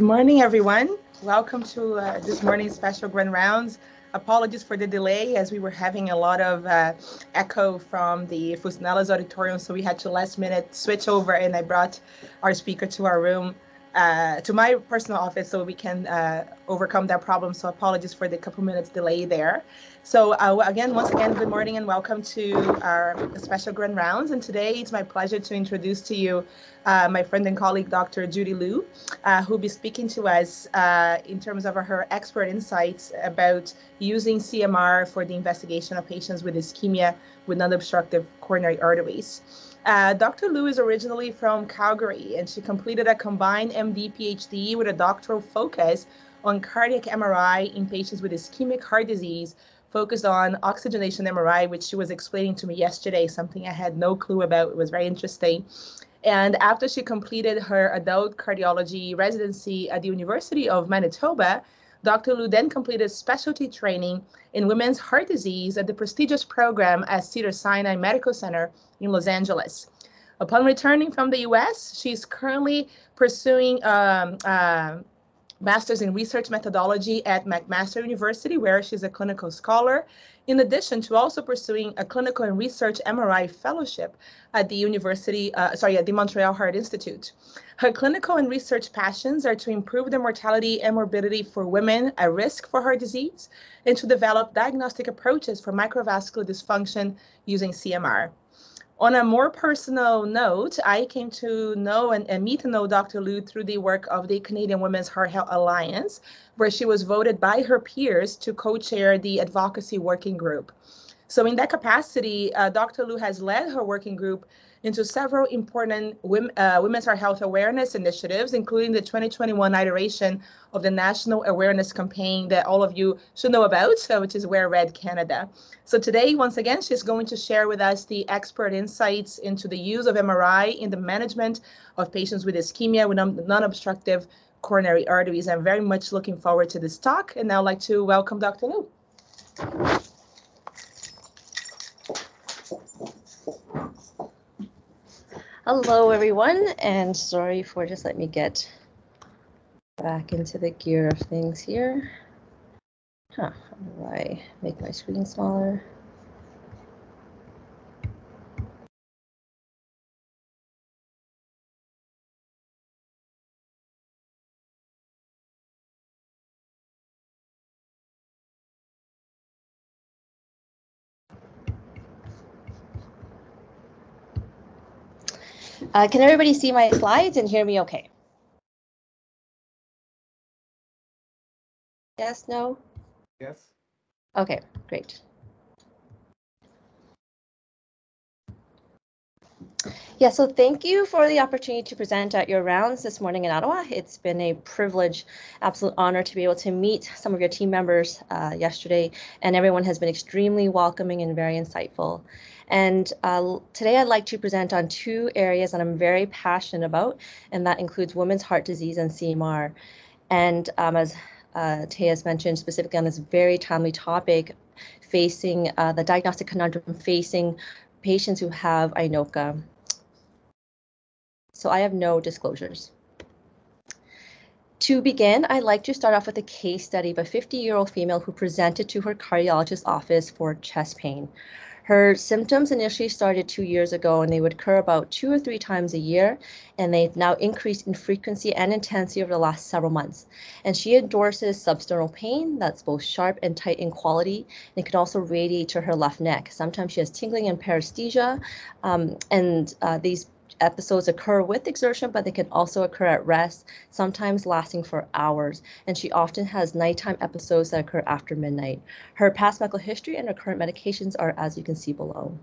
Good morning, everyone. Welcome to uh, this morning's special Grand Rounds. Apologies for the delay as we were having a lot of uh, echo from the Fusnelas auditorium, so we had to last minute switch over and I brought our speaker to our room uh, to my personal office so we can uh, overcome that problem. So apologies for the couple minutes delay there. So uh, again, once again, good morning and welcome to our special Grand Rounds. And today it's my pleasure to introduce to you uh, my friend and colleague, Dr. Judy Luu, uh, who'll be speaking to us uh, in terms of her expert insights about using CMR for the investigation of patients with ischemia with non-obstructive coronary arteries. Uh, Dr. Luu is originally from Calgary, and she completed a combined MD PhD with a doctoral focus on cardiac MRI in patients with ischemic heart disease, focused on oxygenation MRI, which she was explaining to me yesterday, something I had no clue about. It was very interesting. And after she completed her adult cardiology residency at the University of Manitoba, Dr. Luu then completed specialty training in women's heart disease at the prestigious program at Cedars-Sinai Medical Center in Los Angeles. Upon returning from the US, she's currently pursuing um, uh, master's in research methodology at McMaster University, where she's a clinical scholar, in addition to also pursuing a clinical and research MRI fellowship at the University, uh, sorry, at the Montreal Heart Institute. Her clinical and research passions are to improve the mortality and morbidity for women at risk for heart disease and to develop diagnostic approaches for microvascular dysfunction using CMR. On a more personal note, I came to know and, and meet to know Dr. Luu through the work of the Canadian Women's Heart Health Alliance, where she was voted by her peers to co-chair the advocacy working group. So in that capacity, uh, Dr. Luu has led her working group into several important women, uh, women's health awareness initiatives, including the 2021 iteration of the National Awareness Campaign that all of you should know about, which is Wear Red Canada. So today, once again, she's going to share with us the expert insights into the use of MRI in the management of patients with ischemia with non-obstructive coronary arteries. I'm very much looking forward to this talk, and now I'd like to welcome Dr. Luu. Hello, everyone, and sorry for just let me get back into the gear of things here. Huh, how do I make my screen smaller? Uh, can everybody see my slides and hear me okay? Yes, no? Yes. Okay, great. Yeah, so thank you for the opportunity to present at your rounds this morning in Ottawa. It's been a privilege, absolute honor to be able to meet some of your team members uh, yesterday, and everyone has been extremely welcoming and very insightful. And uh, today I'd like to present on two areas that I'm very passionate about, and that includes women's heart disease and CMR. And um, as uh, Tejas mentioned, specifically on this very timely topic, facing uh, the diagnostic conundrum facing patients who have INOCA. So I have no disclosures. To begin, I'd like to start off with a case study of a 50-year-old female who presented to her cardiologist's office for chest pain. Her symptoms initially started two years ago and they would occur about two or three times a year, and they've now increased in frequency and intensity over the last several months. And she endorses substernal pain that's both sharp and tight in quality, and it can also radiate to her left neck. Sometimes she has tingling and paresthesia, um, and uh, these episodes occur with exertion, but they can also occur at rest, sometimes lasting for hours. And she often has nighttime episodes that occur after midnight. Her past medical history and her current medications are as you can see below.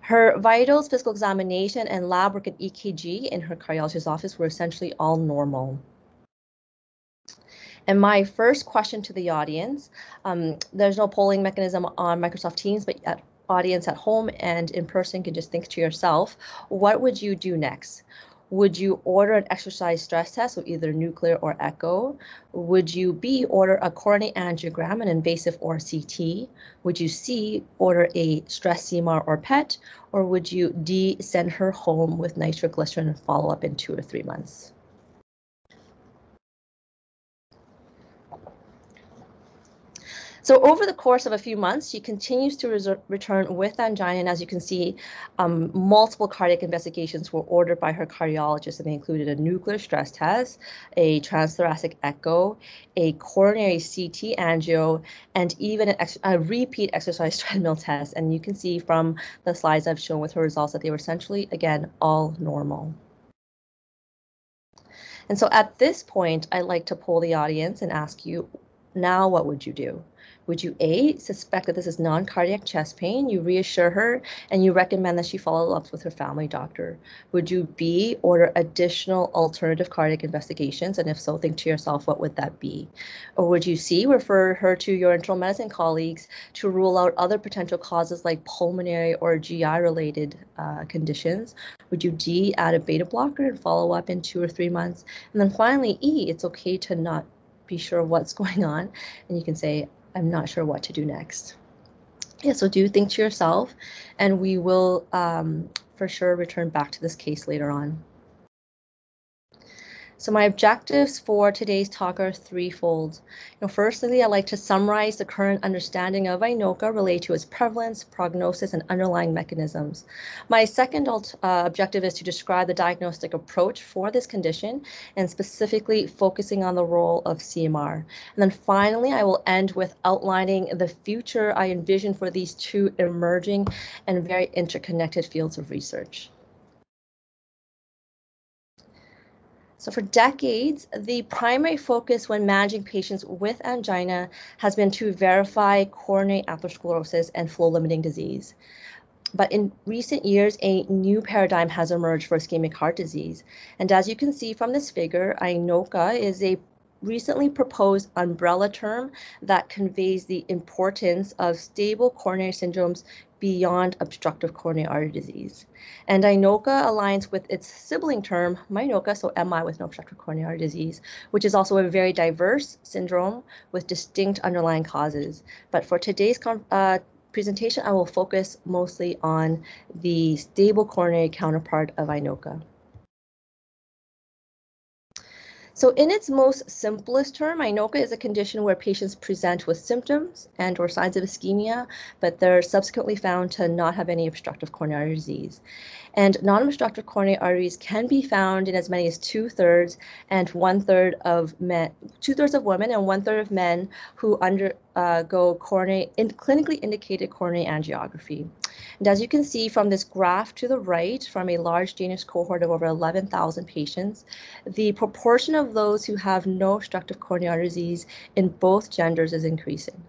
Her vitals, physical examination, and lab work at EKG in her cardiologist's office were essentially all normal. And my first question to the audience, um, there's no polling mechanism on Microsoft Teams, but at audience at home and in person can just think to yourself, what would you do next? Would you order an exercise stress test, so either nuclear or echo? Would you B, order a coronary angiogram, an invasive or CT? Would you C, order a stress CMR or PET? Or would you D, send her home with nitroglycerin and follow up in two or three months? So over the course of a few months, she continues to return with angina, and as you can see, um, multiple cardiac investigations were ordered by her cardiologist, and they included a nuclear stress test, a transthoracic echo, a coronary CT angio, and even a repeat exercise treadmill test. And you can see from the slides I've shown with her results that they were essentially, again, all normal. And so at this point, I'd like to poll the audience and ask you, now what would you do? Would you A, suspect that this is non-cardiac chest pain? You reassure her and you recommend that she follow up with her family doctor. Would you B, order additional alternative cardiac investigations? And if so, think to yourself, what would that be? Or would you C, refer her to your internal medicine colleagues to rule out other potential causes like pulmonary or GI related uh, conditions? Would you D, add a beta blocker and follow up in two or three months? And then finally, E, it's okay to not be sure what's going on. And you can say, I'm not sure what to do next. Yeah, so do think to yourself, and we will um, for sure return back to this case later on. So my objectives for today's talk are threefold. You know, firstly, I'd like to summarize the current understanding of INOCA related to its prevalence, prognosis, and underlying mechanisms. My second uh, objective is to describe the diagnostic approach for this condition and specifically focusing on the role of CMR. And then finally, I will end with outlining the future I envision for these two emerging and very interconnected fields of research. So for decades, the primary focus when managing patients with angina has been to verify coronary atherosclerosis and flow limiting disease. But in recent years, a new paradigm has emerged for ischemic heart disease. And as you can see from this figure, INOCA is a recently proposed umbrella term that conveys the importance of stable coronary syndromes beyond obstructive coronary artery disease. And INOCA aligns with its sibling term, MINOCA, so MI with no obstructive coronary artery disease, which is also a very diverse syndrome with distinct underlying causes. But for today's uh, presentation, I will focus mostly on the stable coronary counterpart of INOCA. So in its most simplest term, INOCA is a condition where patients present with symptoms and or signs of ischemia, but they're subsequently found to not have any obstructive coronary disease. And non-obstructive coronary arteries can be found in as many as two-thirds and one-third of men, two-thirds of women and one-third of men who undergo uh, coronary, in, clinically indicated coronary angiography. And as you can see from this graph to the right, from a large Danish cohort of over 11,000 patients, the proportion of those who have no obstructive coronary disease in both genders is increasing.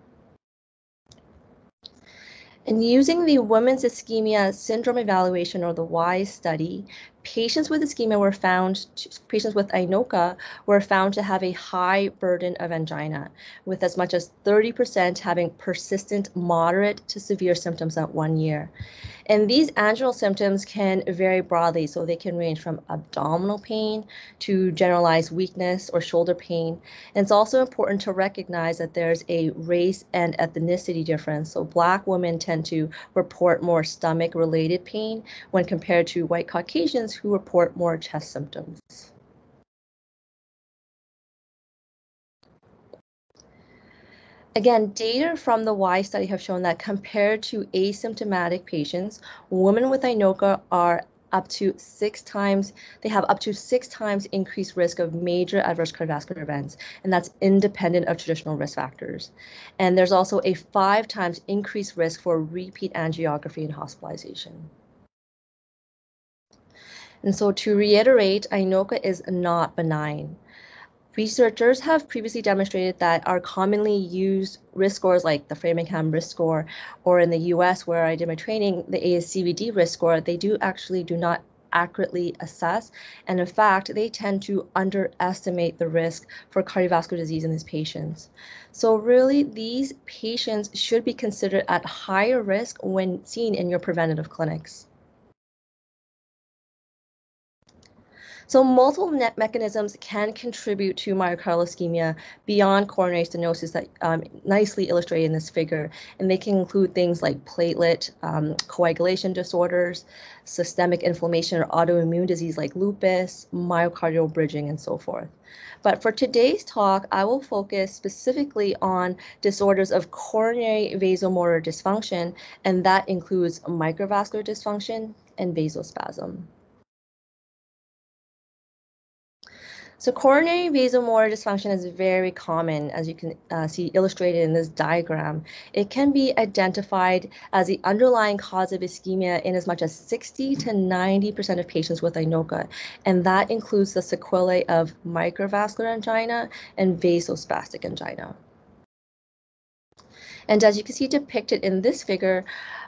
And using the Women's Ischemia Syndrome Evaluation or the WISE study, patients with ischemia were found, patients with INOCA were found to have a high burden of angina, with as much as 30% having persistent moderate to severe symptoms at one year. And these anginal symptoms can vary broadly, so they can range from abdominal pain to generalized weakness or shoulder pain. And it's also important to recognize that there's a race and ethnicity difference. So Black women tend to report more stomach related pain when compared to white Caucasians who report more chest symptoms. Again, data from the WISE study have shown that compared to asymptomatic patients, women with INOCA are up to six times, they have up to six times increased risk of major adverse cardiovascular events, and that's independent of traditional risk factors. And there's also a five times increased risk for repeat angiography and hospitalization. And so to reiterate, INOCA is not benign. Researchers have previously demonstrated that our commonly used risk scores like the Framingham risk score, or in the US where I did my training, the ASCVD risk score, they do actually do not accurately assess. And in fact, they tend to underestimate the risk for cardiovascular disease in these patients. So really, these patients should be considered at higher risk when seen in your preventative clinics. So multiple net mechanisms can contribute to myocardial ischemia beyond coronary stenosis that um, nicely illustrated in this figure. And they can include things like platelet um, coagulation disorders, systemic inflammation or autoimmune disease like lupus, myocardial bridging, and so forth. But for today's talk, I will focus specifically on disorders of coronary vasomotor dysfunction, and that includes microvascular dysfunction and vasospasm. So coronary vasomotor dysfunction is very common, as you can uh, see illustrated in this diagram. It can be identified as the underlying cause of ischemia in as much as 60 to 90% of patients with INOCA, and that includes the sequelae of microvascular angina and vasospastic angina. And as you can see depicted in this figure,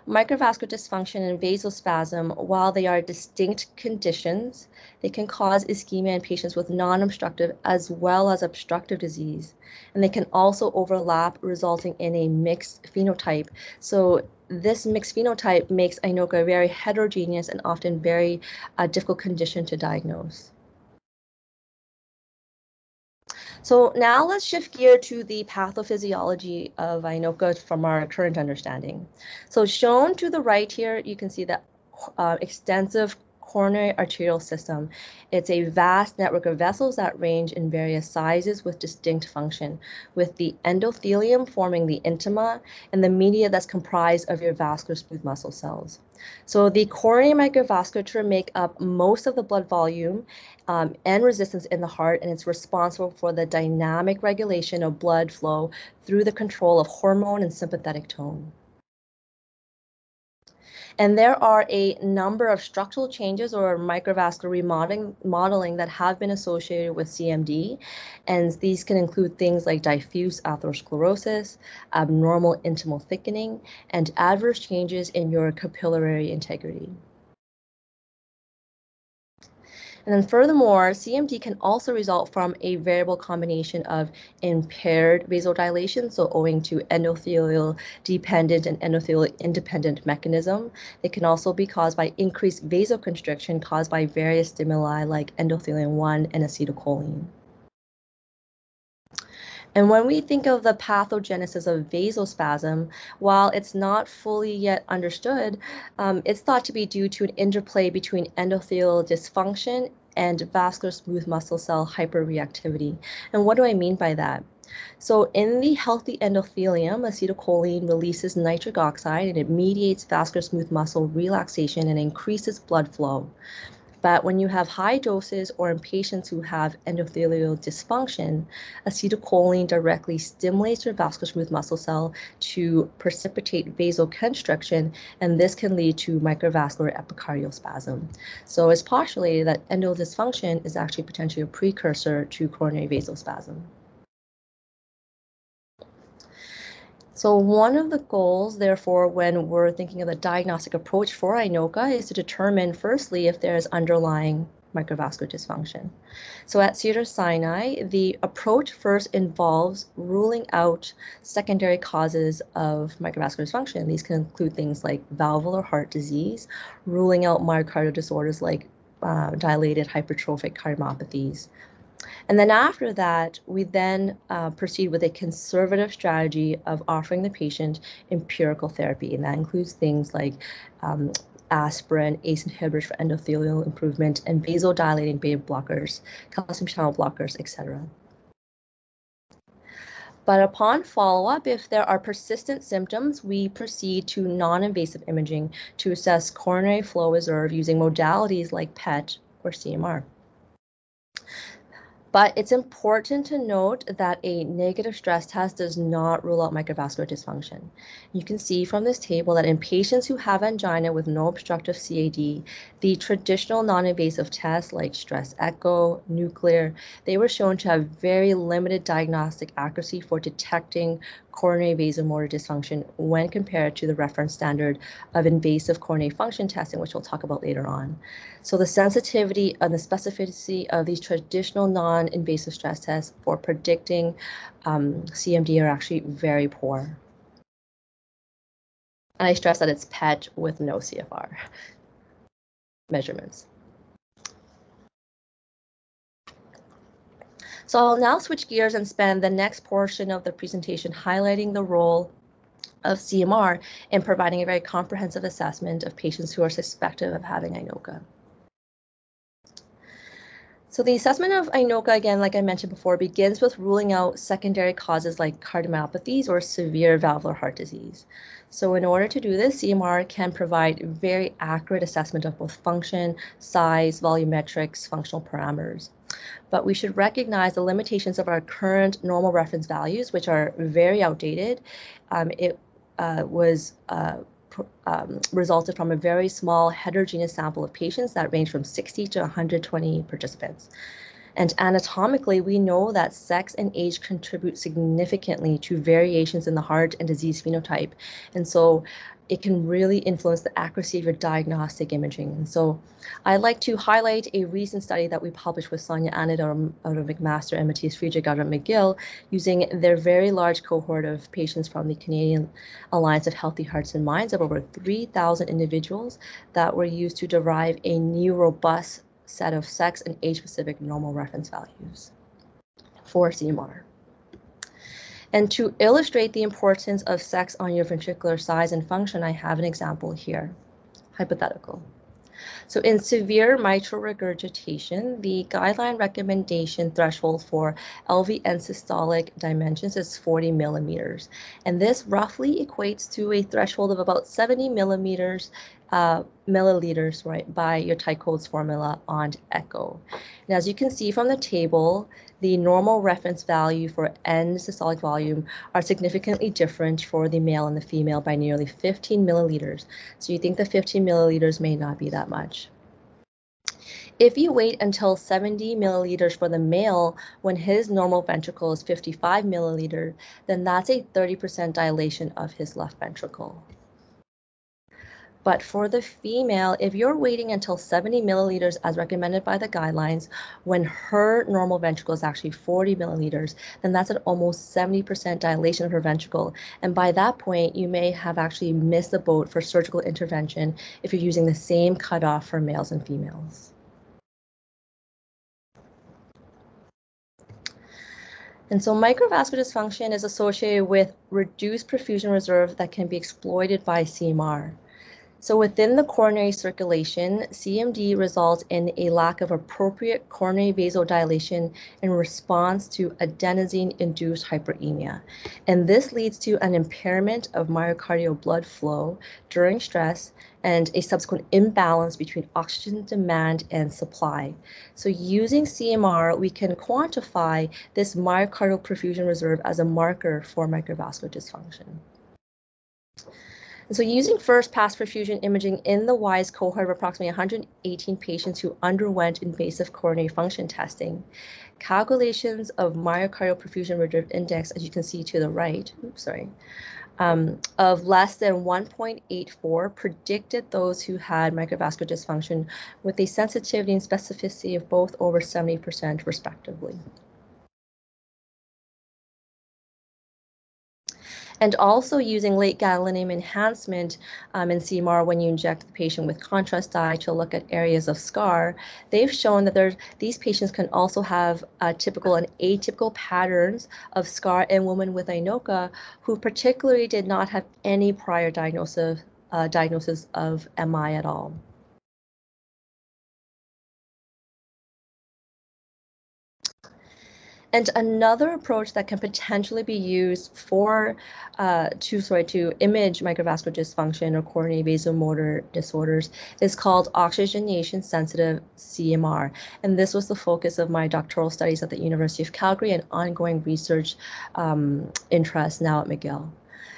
microvascular dysfunction and vasospasm, while they are distinct conditions, they can cause ischemia in patients with non-obstructive as well as obstructive disease. And they can also overlap, resulting in a mixed phenotype. So this mixed phenotype makes INOCA a very heterogeneous and often very uh, difficult condition to diagnose. So now let's shift gear to the pathophysiology of INOCA from our current understanding. So shown to the right here, you can see that uh, extensive coronary arterial system. It's a vast network of vessels that range in various sizes with distinct function, with the endothelium forming the intima and the media that's comprised of your vascular smooth muscle cells. So the coronary microvasculature make up most of the blood volume um, and resistance in the heart, and it's responsible for the dynamic regulation of blood flow through the control of hormone and sympathetic tone. And there are a number of structural changes or microvascular remodeling modeling that have been associated with CMD. And these can include things like diffuse atherosclerosis, abnormal intimal thickening, and adverse changes in your capillary integrity. And then furthermore, CMD can also result from a variable combination of impaired vasodilation, so owing to endothelial dependent and endothelial independent mechanism. It can also be caused by increased vasoconstriction caused by various stimuli like endothelin 1 and acetylcholine. And when we think of the pathogenesis of vasospasm, while it's not fully yet understood, um, it's thought to be due to an interplay between endothelial dysfunction and vascular smooth muscle cell hyperreactivity. And what do I mean by that? So in the healthy endothelium, acetylcholine releases nitric oxide and it mediates vascular smooth muscle relaxation and increases blood flow. But when you have high doses or in patients who have endothelial dysfunction, acetylcholine directly stimulates your vascular smooth muscle cell to precipitate vasoconstriction, and this can lead to microvascular epicardial spasm. So it's postulated that endothelial dysfunction is actually potentially a precursor to coronary vasospasm. So one of the goals, therefore, when we're thinking of the diagnostic approach for INOCA is to determine, firstly, if there is underlying microvascular dysfunction. So at Cedars-Sinai, the approach first involves ruling out secondary causes of microvascular dysfunction. These can include things like valvular or heart disease, ruling out myocardial disorders like uh, dilated hypertrophic cardiomyopathies, and then after that, we then uh, proceed with a conservative strategy of offering the patient empirical therapy. And that includes things like um, aspirin, ACE inhibitors for endothelial improvement, and vasodilating beta blockers, calcium channel blockers, etc. But upon follow-up, if there are persistent symptoms, we proceed to non-invasive imaging to assess coronary flow reserve using modalities like PET or CMR. But it's important to note that a negative stress test does not rule out microvascular dysfunction. You can see from this table that in patients who have angina with no obstructive CAD, the traditional non-invasive tests like stress echo, nuclear, they were shown to have very limited diagnostic accuracy for detecting coronary vasomotor dysfunction when compared to the reference standard of invasive coronary function testing, which we'll talk about later on. So the sensitivity and the specificity of these traditional non-invasive stress tests for predicting um, CMD are actually very poor. And I stress that it's PET with no CFR measurements. So I'll now switch gears and spend the next portion of the presentation highlighting the role of CMR in providing a very comprehensive assessment of patients who are suspected of having INOCA. So the assessment of INOCA, again, like I mentioned before, begins with ruling out secondary causes like cardiomyopathies or severe valvular heart disease. So in order to do this, CMR can provide very accurate assessment of both function, size, volumetrics, functional parameters. But we should recognize the limitations of our current normal reference values, which are very outdated. Um, it uh, was uh, um, resulted from a very small heterogeneous sample of patients that range from 60 to 120 participants. And anatomically, we know that sex and age contribute significantly to variations in the heart and disease phenotype. And so it can really influence the accuracy of your diagnostic imaging. And so I'd like to highlight a recent study that we published with Sonia Anand out of McMaster and Matthias Friedrich of McGill using their very large cohort of patients from the Canadian Alliance of Healthy Hearts and Minds of over 3,000 individuals that were used to derive a new robust set of sex and age-specific normal reference values for CMR. And to illustrate the importance of sex on your ventricular size and function, I have an example here, hypothetical. So in severe mitral regurgitation, the guideline recommendation threshold for LV end systolic dimensions is 40 millimeters. And this roughly equates to a threshold of about 70 millimeters uh, milliliters right by your Teichholz's formula on echo. And as you can see from the table, the normal reference value for end systolic volume are significantly different for the male and the female by nearly 15 milliliters. So you think the 15 milliliters may not be that much. If you wait until 70 milliliters for the male when his normal ventricle is 55 milliliter, then that's a 30% dilation of his left ventricle. But for the female, if you're waiting until 70 milliliters as recommended by the guidelines, when her normal ventricle is actually 40 milliliters, then that's an almost 70% dilation of her ventricle. And by that point, you may have actually missed the boat for surgical intervention if you're using the same cutoff for males and females. And so microvascular dysfunction is associated with reduced perfusion reserve that can be exploited by CMR. So within the coronary circulation, CMD results in a lack of appropriate coronary vasodilation in response to adenosine-induced hyperemia. And this leads to an impairment of myocardial blood flow during stress and a subsequent imbalance between oxygen demand and supply. So using CMR, we can quantify this myocardial perfusion reserve as a marker for microvascular dysfunction. And so using first pass perfusion imaging in the WISE cohort of approximately 118 patients who underwent invasive coronary function testing, calculations of myocardial perfusion reserve index, as you can see to the right, oops, sorry, um, of less than 1.84 predicted those who had microvascular dysfunction with a sensitivity and specificity of both over 70% respectively. And also using late gadolinium enhancement um, in CMR when you inject the patient with contrast dye to look at areas of scar, they've shown that these patients can also have uh, typical and atypical patterns of scar in women with INOCA who particularly did not have any prior diagnosis, uh, diagnosis of MI at all. And another approach that can potentially be used for uh, to sorry to image microvascular dysfunction or coronary vasomotor disorders is called oxygenation sensitive CMR. And this was the focus of my doctoral studies at the University of Calgary and ongoing research um, interest now at McGill.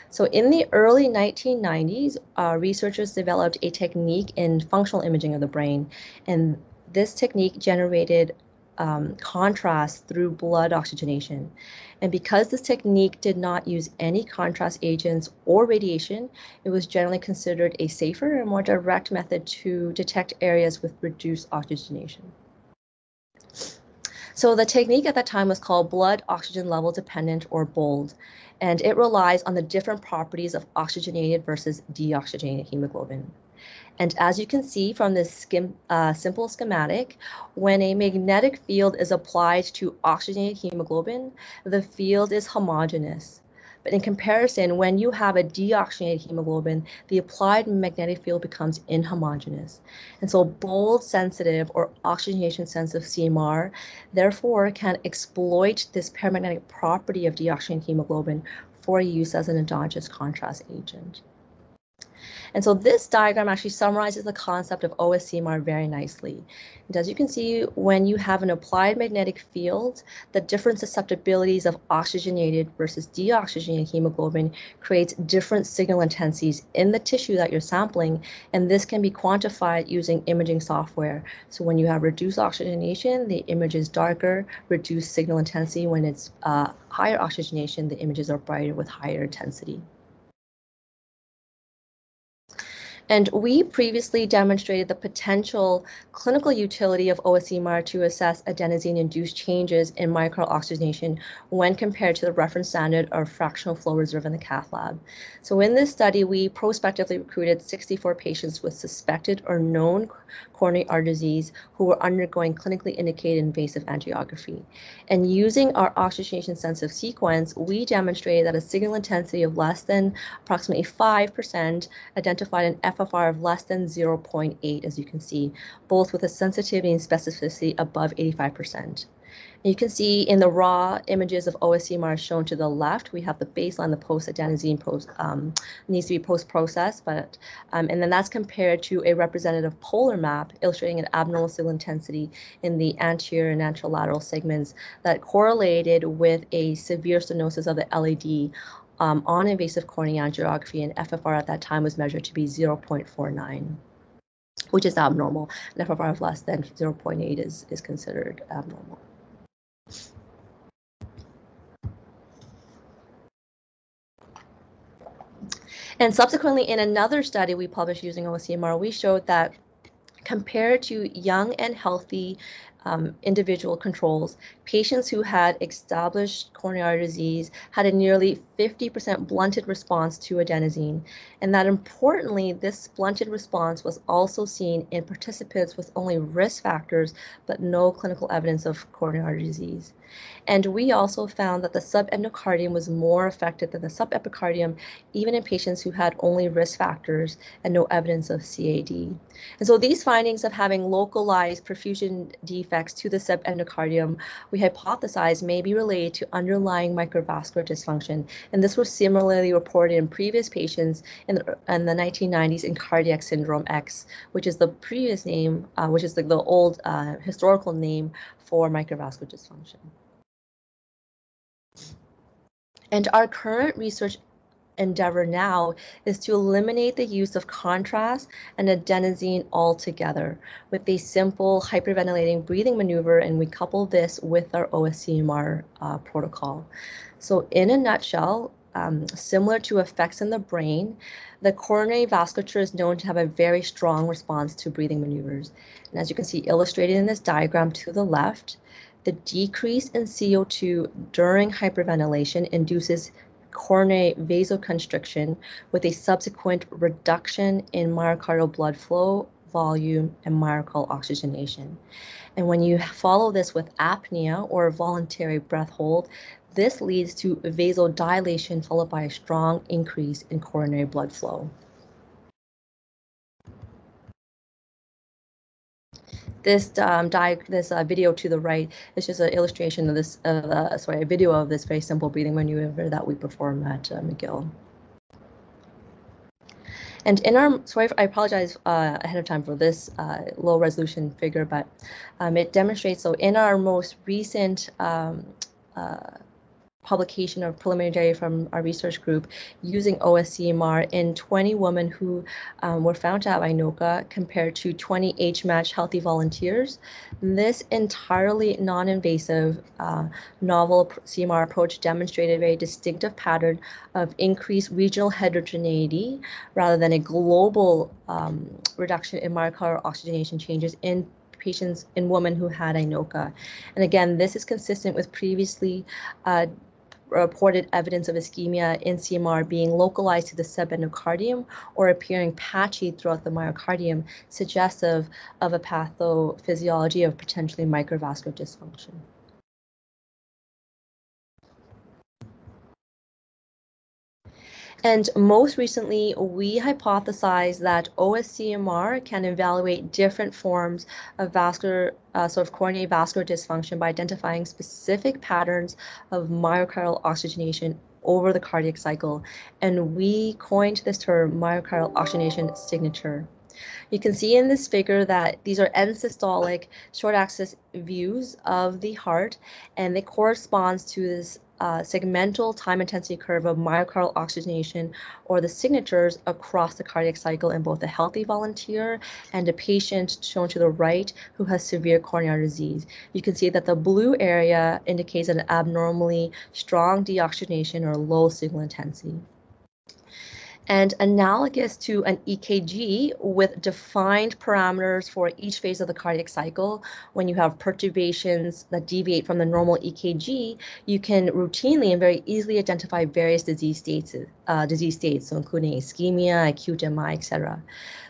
So in the early 1990s, uh, researchers developed a technique in functional imaging of the brain, and this technique generated um, contrast through blood oxygenation. And because this technique did not use any contrast agents or radiation, it was generally considered a safer and more direct method to detect areas with reduced oxygenation. So the technique at that time was called blood oxygen level dependent or BOLD, and it relies on the different properties of oxygenated versus deoxygenated hemoglobin. And as you can see from this skim, uh, simple schematic, when a magnetic field is applied to oxygenated hemoglobin, the field is homogeneous. But in comparison, when you have a deoxygenated hemoglobin, the applied magnetic field becomes inhomogeneous. And so bold sensitive or oxygenation sensitive CMR therefore can exploit this paramagnetic property of deoxygenated hemoglobin for use as an endogenous contrast agent. And so this diagram actually summarizes the concept of OSCMR very nicely. And as you can see, when you have an applied magnetic field, the different susceptibilities of oxygenated versus deoxygenated hemoglobin creates different signal intensities in the tissue that you're sampling. And this can be quantified using imaging software. So when you have reduced oxygenation, the image is darker, reduced signal intensity. When it's uh, higher oxygenation, the images are brighter with higher intensity. And we previously demonstrated the potential clinical utility of OSCMR to assess adenosine-induced changes in myocardial oxygenation when compared to the reference standard of fractional flow reserve in the cath lab. So in this study, we prospectively recruited 64 patients with suspected or known coronary artery disease who were undergoing clinically indicated invasive angiography. And using our oxygenation sensitive sequence, we demonstrated that a signal intensity of less than approximately 5% identified an FFR of less than 0.8, as you can see, both with a sensitivity and specificity above 85%. You can see in the raw images of OSCMR shown to the left, we have the baseline, the post-adenosine post, um, needs to be post-processed, but um, and then that's compared to a representative polar map illustrating an abnormal signal intensity in the anterior and anterolateral segments that correlated with a severe stenosis of the LAD um, on invasive coronary angiography, and FFR at that time was measured to be 0.49 which is abnormal. An FFR of less than 0.8 is, is considered abnormal. And subsequently, in another study we published using OSCMR, we showed that compared to young and healthy um, individual controls, patients who had established coronary artery disease had a nearly 50% blunted response to adenosine. And that importantly, this blunted response was also seen in participants with only risk factors, but no clinical evidence of coronary artery disease. And we also found that the subendocardium was more affected than the subepicardium, even in patients who had only risk factors and no evidence of CAD. And so these findings of having localized perfusion defects to the subendocardium, we hypothesized may be related to underlying microvascular dysfunction. And this was similarly reported in previous patients in the, in the 1990s in cardiac syndrome X, which is the previous name, uh, which is the, the old uh, historical name for microvascular dysfunction. And our current research endeavor now is to eliminate the use of contrast and adenosine altogether with a simple hyperventilating breathing maneuver, and we couple this with our OSCMR uh, protocol. So in a nutshell, um, similar to effects in the brain, the coronary vasculature is known to have a very strong response to breathing maneuvers. And as you can see illustrated in this diagram to the left, the decrease in CO2 during hyperventilation induces coronary vasoconstriction with a subsequent reduction in myocardial blood flow, volume, and myocardial oxygenation. And when you follow this with apnea or voluntary breath hold, this leads to vasodilation followed by a strong increase in coronary blood flow. This um, this uh, video to the right is just an illustration of this, uh, sorry, a video of this very simple breathing maneuver that we perform at uh, McGill. And in our, sorry, I apologize uh, ahead of time for this uh, low resolution figure, but um, it demonstrates, so in our most recent um, uh, publication of preliminary data from our research group using OSCMR in 20 women who um, were found to have INOCA compared to 20 age-matched healthy volunteers. This entirely non-invasive uh, novel CMR approach demonstrated a very distinctive pattern of increased regional heterogeneity rather than a global um, reduction in myocardial oxygenation changes in patients in women who had INOCA. And again, this is consistent with previously uh, reported evidence of ischemia in CMR being localized to the subendocardium or appearing patchy throughout the myocardium, suggestive of a pathophysiology of potentially microvascular dysfunction. And most recently, we hypothesized that OSCMR can evaluate different forms of vascular, uh, sort of coronary vascular dysfunction by identifying specific patterns of myocardial oxygenation over the cardiac cycle. And we coined this term myocardial oxygenation signature. You can see in this figure that these are end systolic short axis views of the heart, and it corresponds to this uh, segmental time intensity curve of myocardial oxygenation or the signatures across the cardiac cycle in both a healthy volunteer and a patient shown to the right who has severe coronary disease. You can see that the blue area indicates an abnormally strong deoxygenation or low signal intensity and analogous to an EKG with defined parameters for each phase of the cardiac cycle, when you have perturbations that deviate from the normal EKG, you can routinely and very easily identify various disease states, uh, disease states, so including ischemia, acute MI, etc.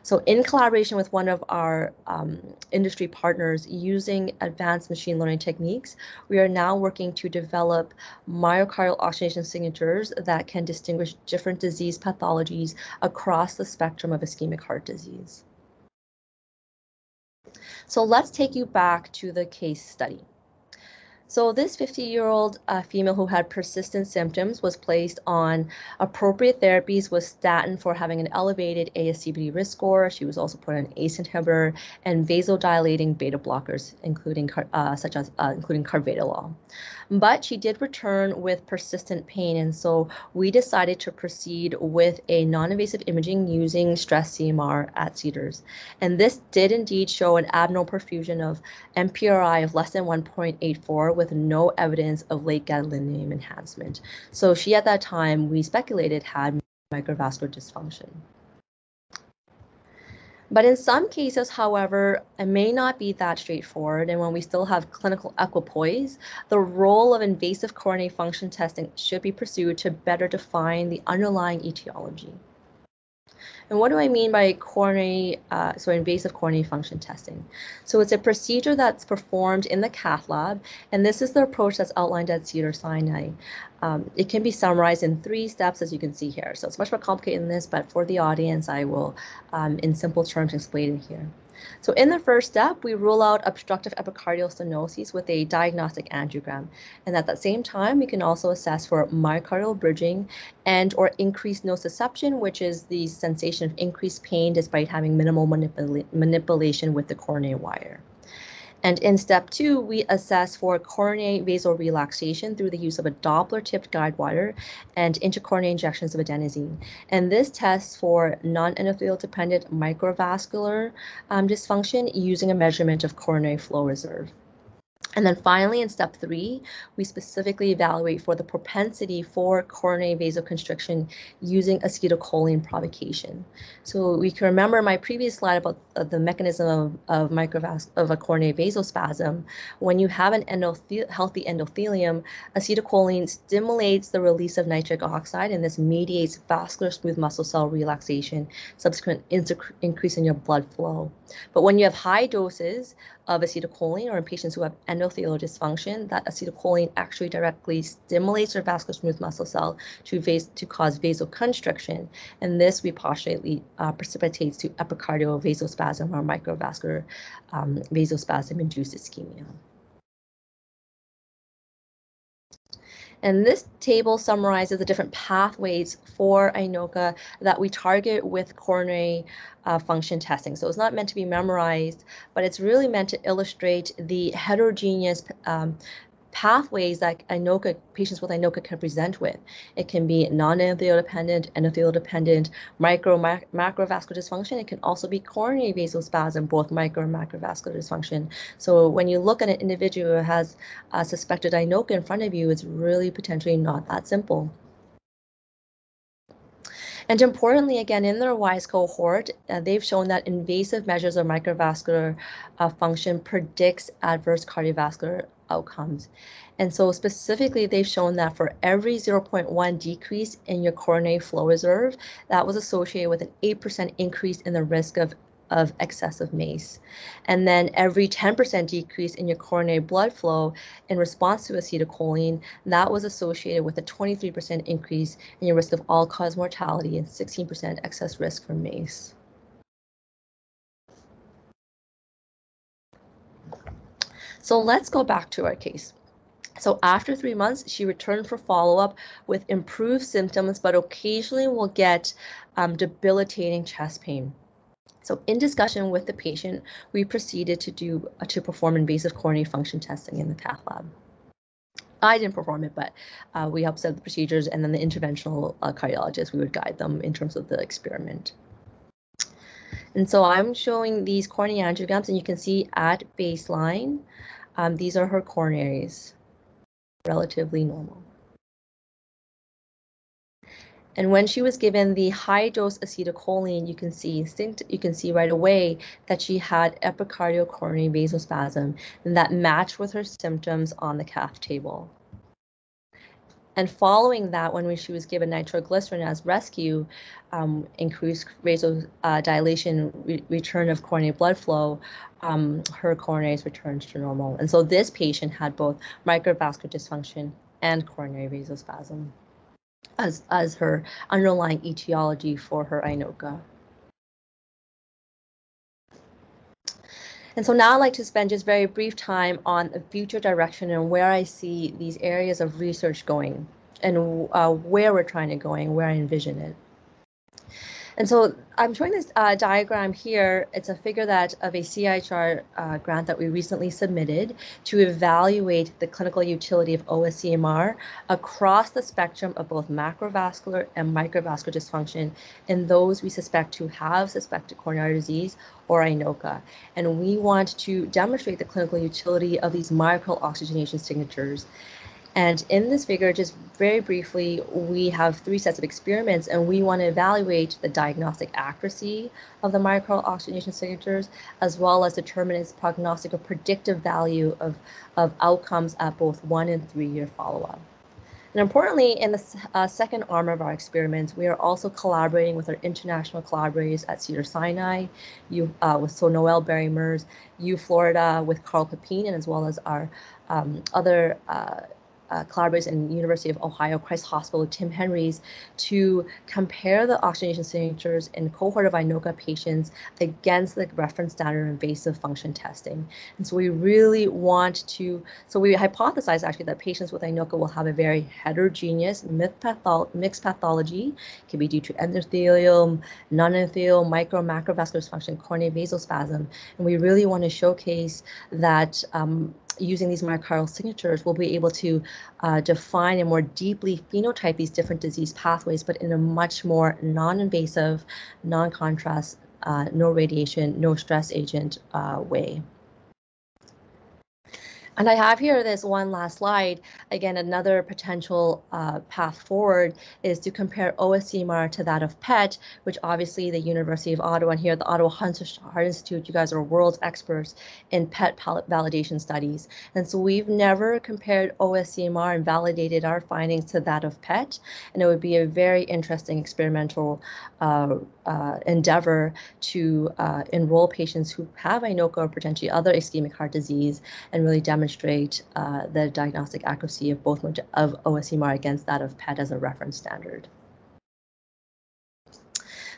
So in collaboration with one of our um, industry partners using advanced machine learning techniques, we are now working to develop myocardial oxygenation signatures that can distinguish different disease pathologies across the spectrum of ischemic heart disease. So let's take you back to the case study. So this 50-year-old uh, female who had persistent symptoms was placed on appropriate therapies with statin for having an elevated ASCVD risk score. She was also put on an ACE inhibitor and vasodilating beta blockers, including uh, such as uh, including carvedilol. But she did return with persistent pain, and so we decided to proceed with a non-invasive imaging using stress CMR at Cedars. And this did indeed show an abnormal perfusion of MPRI of less than 1.84 with no evidence of late gadolinium enhancement. So she at that time, we speculated, had microvascular dysfunction. But in some cases, however, it may not be that straightforward. And when we still have clinical equipoise, the role of invasive coronary function testing should be pursued to better define the underlying etiology. And what do I mean by coronary, uh, so invasive coronary function testing? So it's a procedure that's performed in the cath lab, and this is the approach that's outlined at Cedars-Sinai. Um, it can be summarized in three steps, as you can see here. So it's much more complicated than this, but for the audience, I will, um, in simple terms, explain it here. So in the first step, we rule out obstructive epicardial stenosis with a diagnostic angiogram. And at the same time, we can also assess for myocardial bridging and or increased nociception, which is the sensation of increased pain despite having minimal manipula manipulation with the coronary wire. And in step two, we assess for coronary vasal relaxation through the use of a Doppler tipped guide wire and intracoronary injections of adenosine. And this tests for non-endothelial dependent microvascular um, dysfunction using a measurement of coronary flow reserve. And then finally, in step three, we specifically evaluate for the propensity for coronary vasoconstriction using acetylcholine provocation. So we can remember my previous slide about uh, the mechanism of, of microvas of a coronary vasospasm. When you have an endothel healthy endothelium, acetylcholine stimulates the release of nitric oxide, and this mediates vascular smooth muscle cell relaxation, subsequent increase in your blood flow. But when you have high doses of acetylcholine or in patients who have endothelial dysfunction, that acetylcholine actually directly stimulates your vascular smooth muscle cell to, vas- to cause vasoconstriction. And this we postulate uh, precipitates to epicardial vasospasm or microvascular um, vasospasm induced ischemia. And this table summarizes the different pathways for INOCA that we target with coronary uh, function testing. So it's not meant to be memorized, but it's really meant to illustrate the heterogeneous um, pathways that INOCA patients with INOCA can present with. It can be non-endothelial dependent, endothelial dependent, micro mac, macrovascular dysfunction. It can also be coronary vasospasm, both micro and macrovascular dysfunction. So when you look at an individual who has a suspected INOCA in front of you, it's really potentially not that simple. And importantly, again, in their WISE cohort, uh, they've shown that invasive measures of microvascular uh, function predicts adverse cardiovascular outcomes. And so specifically, they've shown that for every 0.1 decrease in your coronary flow reserve, that was associated with an 8% increase in the risk of of excessive MACE. And then every 10% decrease in your coronary blood flow in response to acetylcholine, that was associated with a 23% increase in your risk of all-cause mortality and 16% excess risk for MACE. So let's go back to our case. So after three months, she returned for follow-up with improved symptoms, but occasionally will get um, debilitating chest pain. So in discussion with the patient, we proceeded to do uh, to perform invasive coronary function testing in the cath lab. I didn't perform it, but uh, we helped set the procedures, and then the interventional uh, cardiologist, we would guide them in terms of the experiment. And so I'm showing these coronary angiograms, and you can see at baseline, um, these are her coronaries, relatively normal. And when she was given the high dose acetylcholine, you can see you can see right away that she had epicardial coronary vasospasm, and that matched with her symptoms on the cath table. And following that, when she was given nitroglycerin as rescue, um, increased vasodilation, uh, re return of coronary blood flow, um, her coronaries returned to normal. And so this patient had both microvascular dysfunction and coronary vasospasm as, as her underlying etiology for her INOCA. And so now I'd like to spend just very brief time on the future direction and where I see these areas of research going and uh, where we're trying to go and where I envision it. And so I'm showing this uh, diagram here. It's a figure that of a CIHR uh, grant that we recently submitted to evaluate the clinical utility of OSCMR across the spectrum of both macrovascular and microvascular dysfunction in those we suspect to have suspected coronary disease or INOCA. And we want to demonstrate the clinical utility of these myocardial oxygenation signatures and in this figure, just very briefly, we have three sets of experiments and we want to evaluate the diagnostic accuracy of the myocardial oxygenation signatures, as well as determine its prognostic or predictive value of, of outcomes at both one and three year follow-up. And importantly, in the uh, second arm of our experiments, we are also collaborating with our international collaborators at Cedars-Sinai, you, uh, with so Noel Bairey Merz, U Florida with Carl Pepine, and as well as our um, other uh, uh, collaborators in University of Ohio Christ Hospital, Tim Henry's, to compare the oxygenation signatures in cohort of INOCA patients against the reference standard invasive function testing. And so we really want to, so we hypothesize actually that patients with INOCA will have a very heterogeneous mixed pathology. It can be due to endothelial, non-endothelial, micro, macrovascular dysfunction, coronary vasospasm. And we really want to showcase that um, using these myocardial signatures, we'll be able to uh, define and more deeply phenotype these different disease pathways, but in a much more non-invasive, non-contrast, uh, no radiation, no stress agent uh, way. And I have here this one last slide. Again, another potential uh, path forward is to compare OSCMR to that of PET, which obviously the University of Ottawa and here at the Ottawa Heart Institute, you guys are world experts in PET validation studies. And so we've never compared OSCMR and validated our findings to that of PET. And it would be a very interesting experimental uh, uh, endeavor to uh, enroll patients who have INOCA or potentially other ischemic heart disease and really demonstrate demonstrate uh, the diagnostic accuracy of both of OSCMR against that of PET as a reference standard.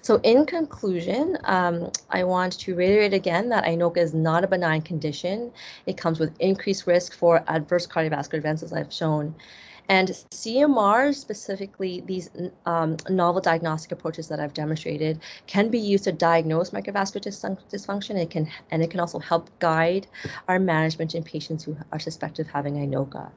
So in conclusion, um, I want to reiterate again that INOCA is not a benign condition. It comes with increased risk for adverse cardiovascular events, as I've shown. And CMR, specifically these um, novel diagnostic approaches that I've demonstrated, can be used to diagnose microvascular dysfunction. It can, and it can also help guide our management in patients who are suspected of having INOCA.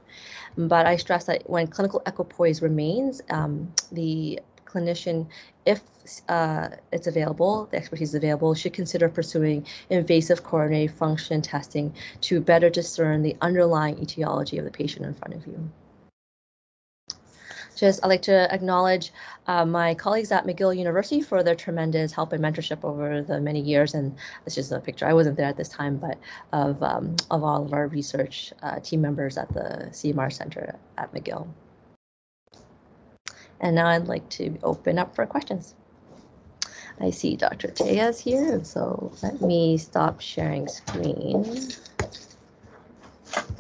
But I stress that when clinical equipoise remains, um, the clinician, if uh, it's available, the expertise is available, should consider pursuing invasive coronary function testing to better discern the underlying etiology of the patient in front of you. Just, I'd like to acknowledge uh, my colleagues at McGill University for their tremendous help and mentorship over the many years. And this is a picture, I wasn't there at this time, but of, um, of all of our research uh, team members at the CMR Center at McGill. And now I'd like to open up for questions. I see Dr. Tejas here, so let me stop sharing screen.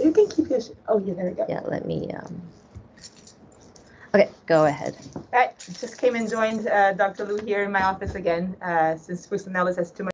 You can keep your, oh, yeah, there we go. Yeah, let me, um, okay, go ahead. I just came and joined uh, Dr. Luu here in my office again, uh, since Fusionella's has too much